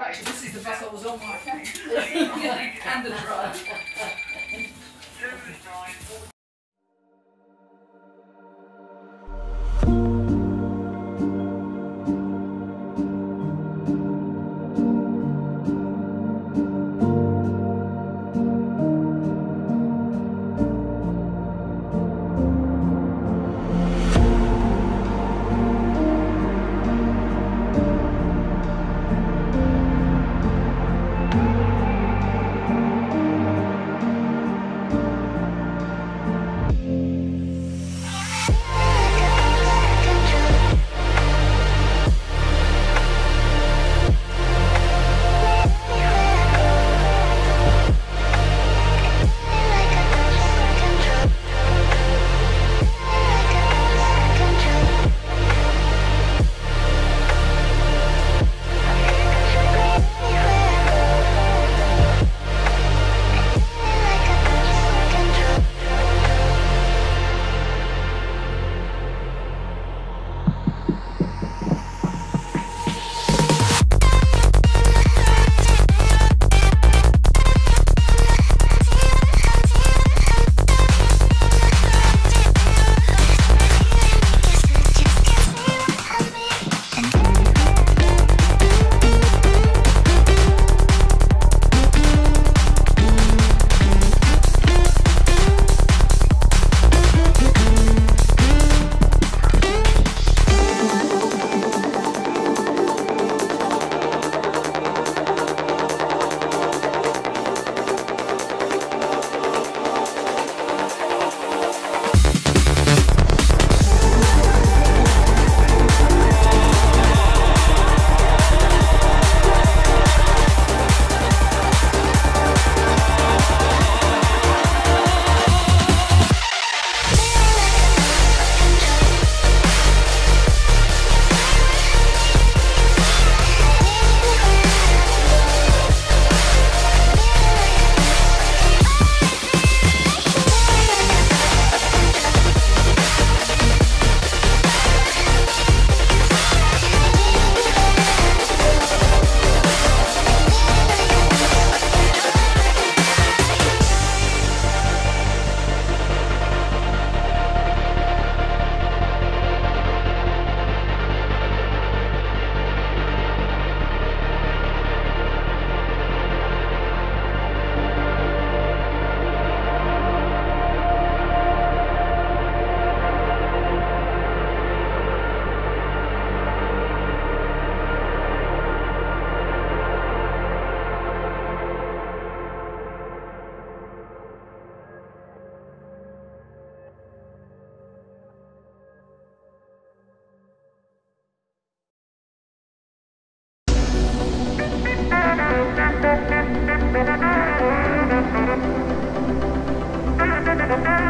Actually, this is the bus I was on my phone. and the drive. Thank you.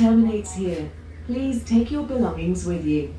Terminates here. Please take your belongings with you.